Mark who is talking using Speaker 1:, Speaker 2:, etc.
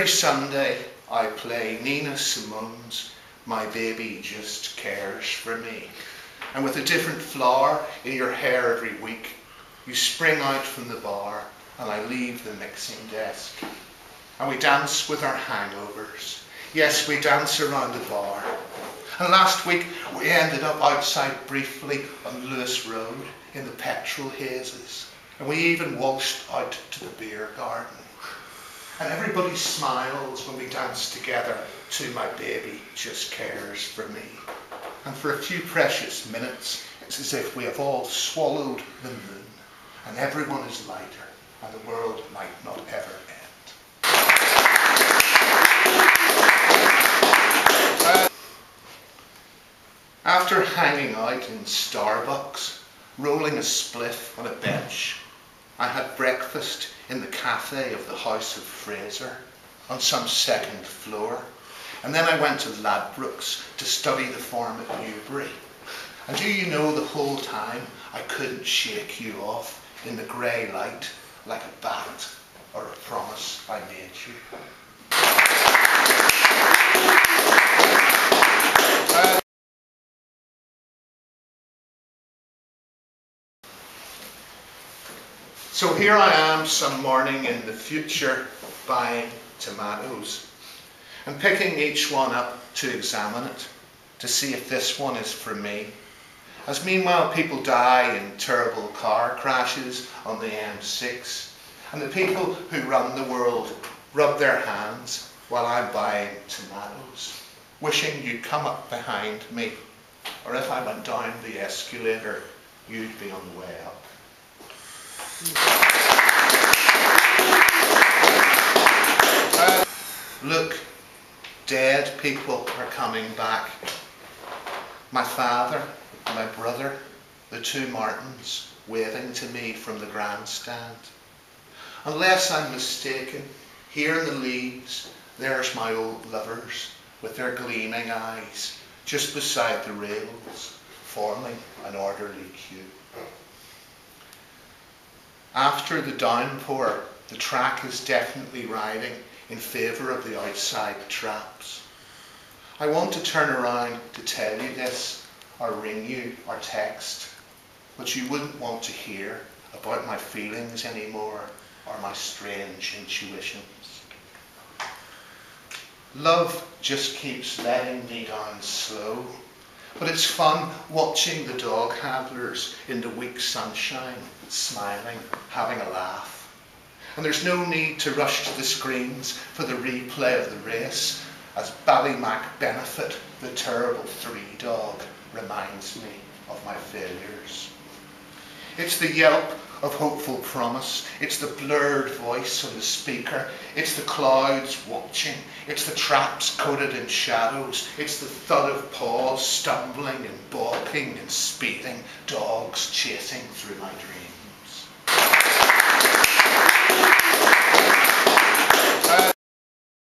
Speaker 1: Every Sunday I play Nina Simone's My Baby Just Cares for Me. And with a different flower in your hair every week, you spring out from the bar and I leave the mixing desk. And we dance with our hangovers. Yes, we dance around the bar. And last week we ended up outside briefly on Lewis Road in the petrol hazes. And we even waltzed out to the beer garden. And everybody smiles when we dance together to My Baby Just Cares for Me. And for a few precious minutes, it's as if we have all swallowed the moon and everyone is lighter and the world might not ever end. Uh, after hanging out in Starbucks, rolling a spliff on a bench, I had breakfast in the cafe of the House of Fraser on some second floor. And then I went to Ladbrokes to study the form at Newbury. And do you know the whole time I couldn't shake you off in the grey light like a bat or a promise I made you. So here I am some morning in the future buying tomatoes and picking each one up to examine it to see if this one is for me. As meanwhile people die in terrible car crashes on the M6 and the people who run the world rub their hands while I'm buying tomatoes, wishing you'd come up behind me or if I went down the escalator, you'd be on the way up. Uh, look, dead people are coming back. My father, my brother, the two Martins, waving to me from the grandstand. Unless I'm mistaken, here in the leaves, there's my old lovers with their gleaming eyes, just beside the rails, forming an orderly queue. After the downpour, the track is definitely riding in favour of the outside traps. I want to turn around to tell you this, or ring you, or text, but you wouldn't want to hear about my feelings anymore, or my strange intuitions. Love just keeps letting me down slow, but it's fun watching the dog handlers in the weak sunshine, smiling, having a laugh. And there's no need to rush to the screens for the replay of the race, as Ballymac Benefit, the terrible three dog, reminds me of my failures. It's the yelp of hopeful promise. It's the blurred voice of the speaker. It's the clouds watching. It's the traps coated in shadows. It's the thud of paws stumbling and balking and speeding, dogs chasing through my dreams.